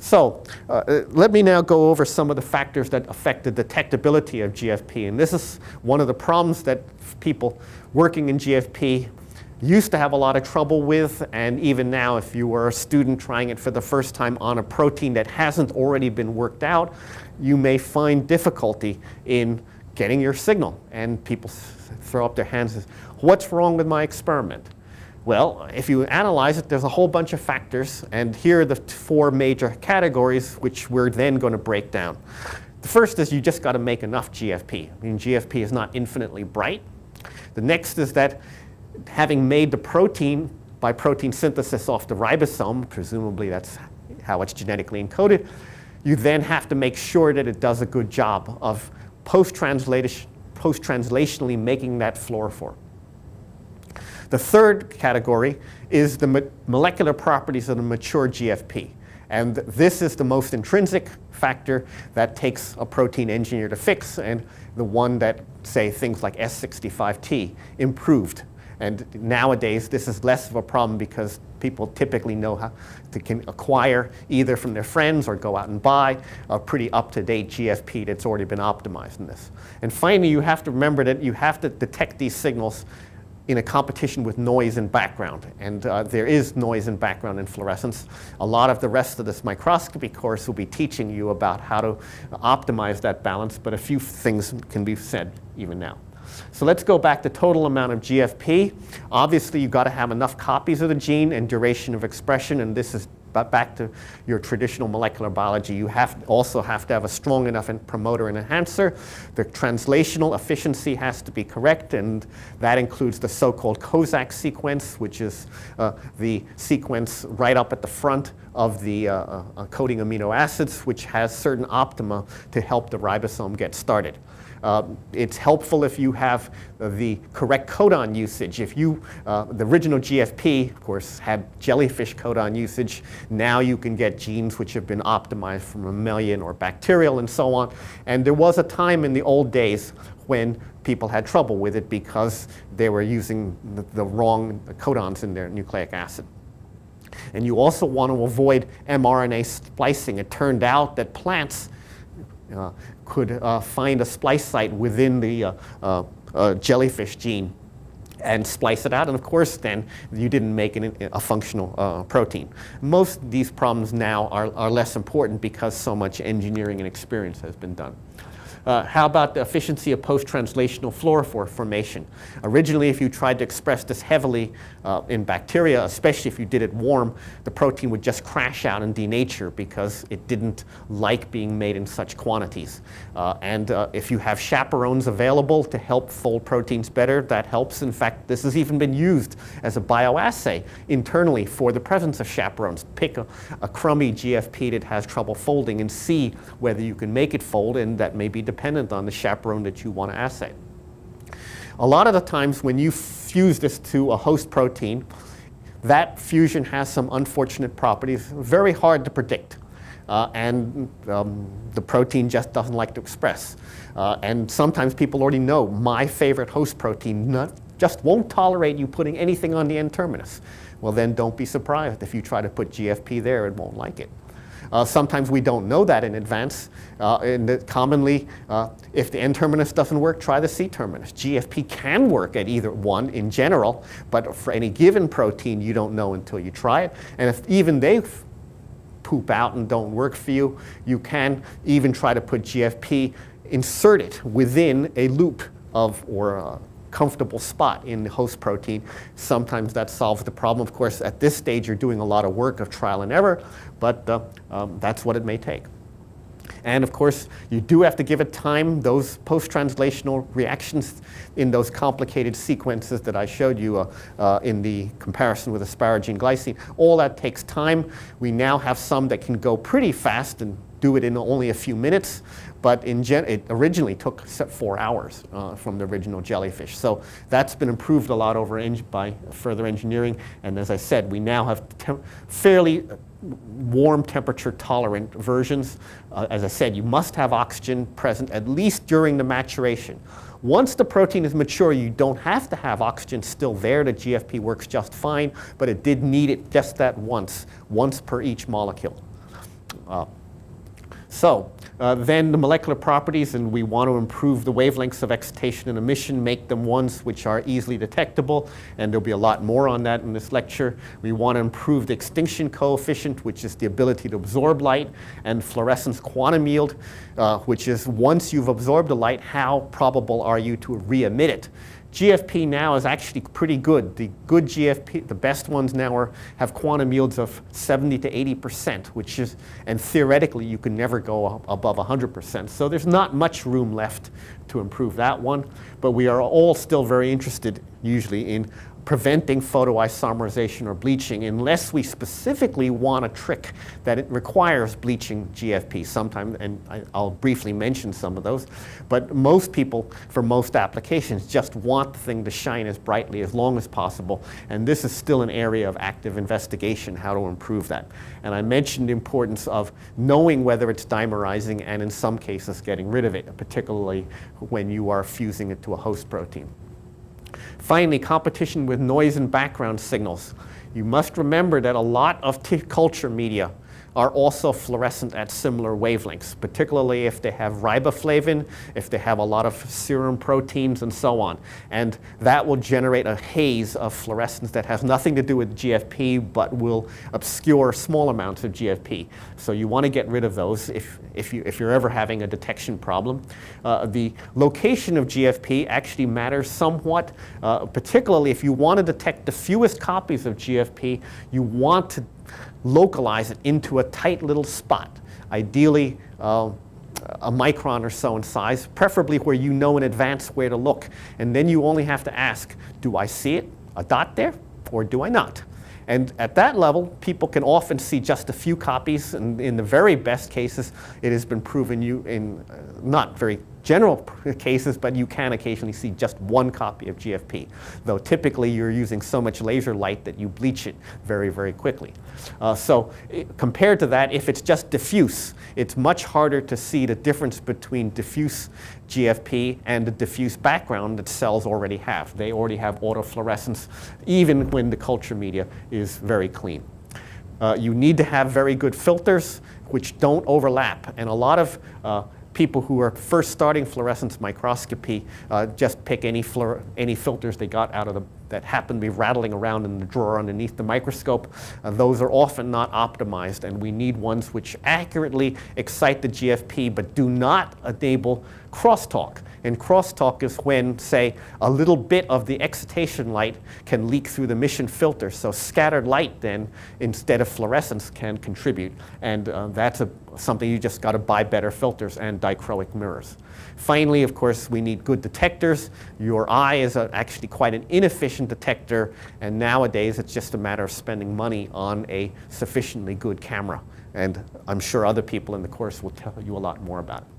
So uh, uh let me now go over some of the factors that affect the detectability of GFP. And this is one of the problems that people working in GFP used to have a lot of trouble with, and even now, if you were a student trying it for the first time on a protein that hasn't already been worked out, you may find difficulty in getting your signal. And people throw up their hands and say, what's wrong with my experiment? Well, if you analyze it, there's a whole bunch of factors, and here are the four major categories which we're then going to break down. The first is you just got to make enough GFP. I mean, GFP is not infinitely bright. The next is that having made the protein by protein synthesis off the ribosome, presumably that's how it's genetically encoded, you then have to make sure that it does a good job of post-translationally making that fluorophore. The third category is the molecular properties of the mature GFP. And this is the most intrinsic factor that takes a protein engineer to fix, and the one that, say, things like S65T improved. And nowadays, this is less of a problem because people typically know how to can acquire either from their friends or go out and buy a pretty up-to-date GFP that's already been optimized in this. And finally, you have to remember that you have to detect these signals in a competition with noise and background. And uh, there is noise and background in fluorescence. A lot of the rest of this microscopy course will be teaching you about how to optimize that balance, but a few things can be said even now. So let's go back to total amount of GFP. Obviously, you've got to have enough copies of the gene and duration of expression, and this is back to your traditional molecular biology, you have also have to have a strong enough promoter and enhancer. The translational efficiency has to be correct, and that includes the so-called Kozak sequence, which is uh, the sequence right up at the front of the uh, uh, coding amino acids, which has certain optima to help the ribosome get started. Uh, it's helpful if you have the correct codon usage. If you, uh, the original GFP, of course, had jellyfish codon usage. Now you can get genes which have been optimized from mammalian or bacterial and so on. And there was a time in the old days when people had trouble with it because they were using the, the wrong codons in their nucleic acid. And you also want to avoid mRNA splicing. It turned out that plants uh, could uh, find a splice site within the uh, uh, uh, jellyfish gene and splice it out. And of course, then you didn't make an, a functional uh, protein. Most of these problems now are, are less important because so much engineering and experience has been done. Uh, how about the efficiency of post-translational fluorophore formation? Originally, if you tried to express this heavily uh, in bacteria, especially if you did it warm, the protein would just crash out and denature because it didn't like being made in such quantities. Uh, and uh, if you have chaperones available to help fold proteins better, that helps. In fact, this has even been used as a bioassay internally for the presence of chaperones. Pick a, a crummy GFP that has trouble folding and see whether you can make it fold, and that may be dependent on the chaperone that you want to assay. A lot of the times when you fuse this to a host protein, that fusion has some unfortunate properties, very hard to predict. Uh, and um, the protein just doesn't like to express. Uh, and sometimes people already know my favorite host protein not, just won't tolerate you putting anything on the N-terminus. Well, then don't be surprised if you try to put GFP there, it won't like it. Uh, sometimes we don't know that in advance. Uh, and commonly, uh, if the N-terminus doesn't work, try the C-terminus. GFP can work at either one in general, but for any given protein, you don't know until you try it. And if even they poop out and don't work for you, you can even try to put GFP, insert it within a loop of or comfortable spot in the host protein. Sometimes that solves the problem. Of course, at this stage, you're doing a lot of work of trial and error, but uh, um, that's what it may take. And of course, you do have to give it time. Those post-translational reactions in those complicated sequences that I showed you uh, uh, in the comparison with asparagine glycine, all that takes time. We now have some that can go pretty fast and do it in only a few minutes, but in gen it originally took four hours uh, from the original jellyfish. So that's been improved a lot over by further engineering. And as I said, we now have fairly warm temperature tolerant versions. Uh, as I said, you must have oxygen present at least during the maturation. Once the protein is mature, you don't have to have oxygen still there. The GFP works just fine, but it did need it just that once, once per each molecule. Uh, so uh, then the molecular properties, and we want to improve the wavelengths of excitation and emission, make them ones which are easily detectable, and there'll be a lot more on that in this lecture. We want to improve the extinction coefficient, which is the ability to absorb light, and fluorescence quantum yield, uh, which is once you've absorbed the light, how probable are you to re-emit it? GFP now is actually pretty good. The good GFP, the best ones now are, have quantum yields of 70 to 80%, which is, and theoretically you can never go above 100%. So there's not much room left to improve that one, but we are all still very interested usually in preventing photoisomerization or bleaching unless we specifically want a trick that it requires bleaching GFP sometime, and I, will briefly mention some of those. But most people, for most applications, just want the thing to shine as brightly as long as possible, and this is still an area of active investigation, how to improve that. And I mentioned the importance of knowing whether it's dimerizing and in some cases getting rid of it, particularly when you are fusing it to a host protein. Finally, competition with noise and background signals. You must remember that a lot of culture media are also fluorescent at similar wavelengths, particularly if they have riboflavin, if they have a lot of serum proteins, and so on. And that will generate a haze of fluorescence that has nothing to do with GFP, but will obscure small amounts of GFP. So you want to get rid of those if, if, you, if you're ever having a detection problem. Uh, the location of GFP actually matters somewhat, uh, particularly if you want to detect the fewest copies of GFP, you want to localize it into a tight little spot, ideally uh, a micron or so in size, preferably where you know in advance where to look. And then you only have to ask, do I see it, a dot there, or do I not? And at that level, people can often see just a few copies. And in the very best cases, it has been proven you in uh, not very general cases, but you can occasionally see just one copy of GFP, though typically you're using so much laser light that you bleach it very, very quickly. Uh, so compared to that, if it's just diffuse, it's much harder to see the difference between diffuse GFP and the diffuse background that cells already have. They already have autofluorescence, even when the culture media very clean. Uh, you need to have very good filters which don't overlap. And a lot of uh, people who are first starting fluorescence microscopy uh, just pick any, any filters they got out of the, that happen to be rattling around in the drawer underneath the microscope. Uh, those are often not optimized, and we need ones which accurately excite the GFP but do not enable crosstalk. And crosstalk is when, say, a little bit of the excitation light can leak through the emission filter. So scattered light then, instead of fluorescence, can contribute. And uh, that's a, something you just got to buy better filters and dichroic mirrors. Finally, of course, we need good detectors. Your eye is a, actually quite an inefficient detector, and nowadays it's just a matter of spending money on a sufficiently good camera. And I'm sure other people in the course will tell you a lot more about it.